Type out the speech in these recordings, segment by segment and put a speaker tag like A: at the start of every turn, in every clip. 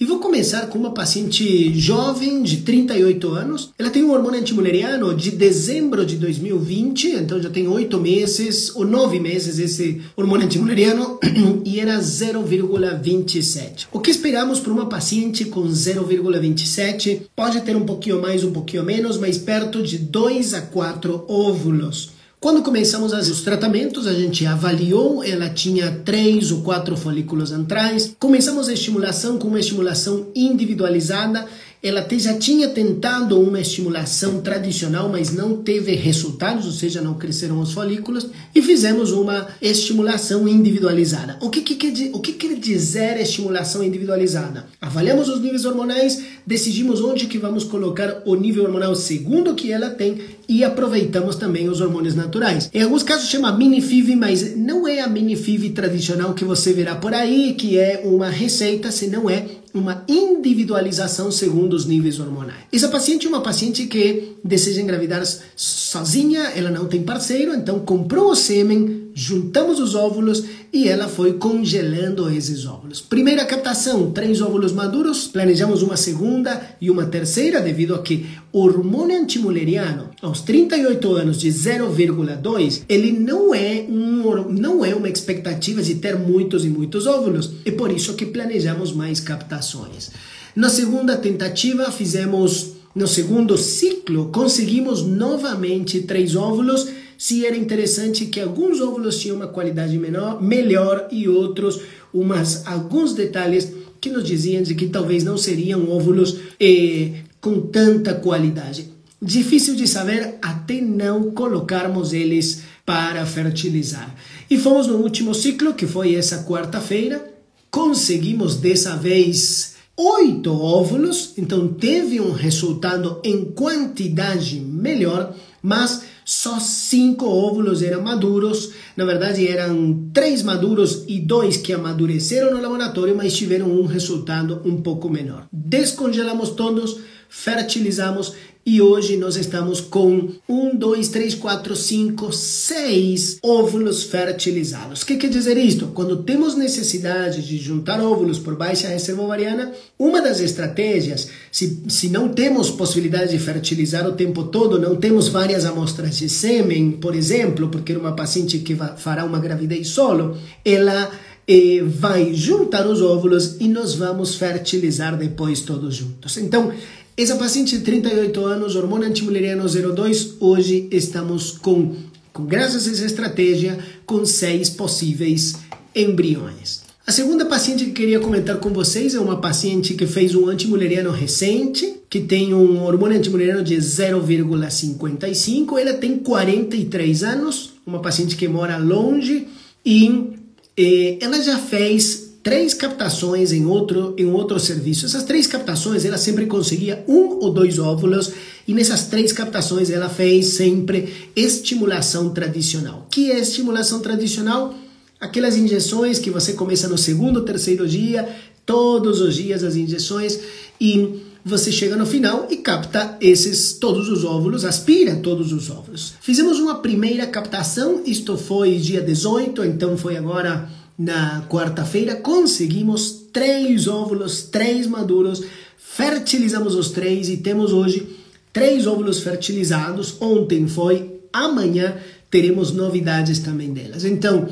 A: E vou começar com uma paciente jovem de 38 anos. Ela tem um hormônio antimuleriano de dezembro de 2020, então já tem oito meses ou nove meses esse hormônio antimuleriano e era 0,27. O que esperamos para uma paciente com 0,27? Pode ter um pouquinho mais, um pouquinho menos, mas perto de 2 a 4 óvulos. Quando começamos os tratamentos, a gente avaliou, ela tinha três ou quatro folículos antrais. Começamos a estimulação com uma estimulação individualizada ela já tinha tentado uma estimulação tradicional, mas não teve resultados, ou seja, não cresceram os folículos, e fizemos uma estimulação individualizada. O que, que, quer, o que quer dizer estimulação individualizada? Avaliamos os níveis hormonais, decidimos onde que vamos colocar o nível hormonal segundo o que ela tem e aproveitamos também os hormônios naturais. Em alguns casos chama mini FIV, mas não é a mini FIV tradicional que você verá por aí, que é uma receita, se não é uma individualização segundo os níveis hormonais. Essa paciente é uma paciente que deseja engravidar sozinha, ela não tem parceiro, então comprou o sêmen, juntamos os óvulos e ela foi congelando esses óvulos. Primeira captação, três óvulos maduros, planejamos uma segunda e uma terceira devido a que hormônio antimuleriano aos 38 anos de 0,2, ele não é um não é uma expectativa de ter muitos e muitos óvulos. É por isso que planejamos mais captações. Na segunda tentativa fizemos no segundo ciclo conseguimos novamente três óvulos se era interessante que alguns óvulos tinham uma qualidade menor, melhor e outros umas alguns detalhes que nos diziam de que talvez não seriam óvulos eh, com tanta qualidade. Difícil de saber até não colocarmos eles para fertilizar. E fomos no último ciclo, que foi essa quarta-feira, conseguimos dessa vez oito óvulos, então teve um resultado em quantidade melhor, mas só cinco óvulos eram maduros. Na verdade, eram três maduros e dois que amadureceram no laboratório, mas tiveram um resultado um pouco menor. Descongelamos todos, fertilizamos e hoje nós estamos com um, dois, três, quatro, cinco, seis óvulos fertilizados. O que quer dizer isto? Quando temos necessidade de juntar óvulos por baixa reserva ovariana, uma das estratégias, se, se não temos possibilidade de fertilizar o tempo todo, não temos várias amostras de sêmen, por exemplo, porque uma paciente que fará uma gravidez solo, ela eh, vai juntar os óvulos e nós vamos fertilizar depois todos juntos. Então, essa paciente de 38 anos, hormônio antimuleriano 02, hoje estamos com, com, graças a essa estratégia, com seis possíveis embriões. A segunda paciente que queria comentar com vocês é uma paciente que fez um antimuleriano recente, que tem um hormônio antimuleriano de 0,55. Ela tem 43 anos, uma paciente que mora longe e, e ela já fez três captações em outro, em outro serviço. Essas três captações ela sempre conseguia um ou dois óvulos e nessas três captações ela fez sempre estimulação tradicional. Que é estimulação tradicional? Aquelas injeções que você começa no segundo ou terceiro dia, todos os dias as injeções e você chega no final e capta esses todos os óvulos, aspira todos os óvulos. Fizemos uma primeira captação, isto foi dia 18, então foi agora na quarta-feira, conseguimos três óvulos, três maduros, fertilizamos os três e temos hoje três óvulos fertilizados. Ontem foi, amanhã teremos novidades também delas. Então,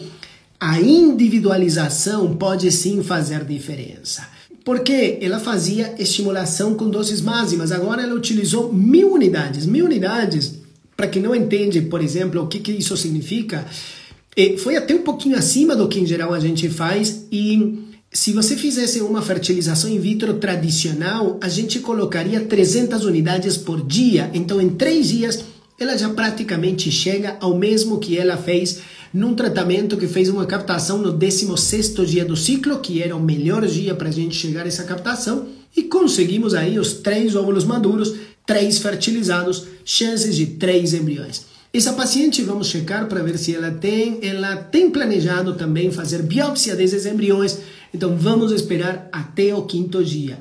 A: a individualização pode sim fazer diferença. Porque ela fazia estimulação com doses máximas, agora ela utilizou mil unidades. Mil unidades, para quem não entende, por exemplo, o que, que isso significa, e foi até um pouquinho acima do que em geral a gente faz e se você fizesse uma fertilização in vitro tradicional, a gente colocaria 300 unidades por dia. Então, em três dias, ela já praticamente chega ao mesmo que ela fez num tratamento que fez uma captação no 16º dia do ciclo, que era o melhor dia para a gente chegar a essa captação, e conseguimos aí os três óvulos maduros, três fertilizados, chances de três embriões. Essa paciente vamos checar para ver se ela tem, ela tem planejado também fazer biópsia desses embriões. Então vamos esperar até o quinto dia.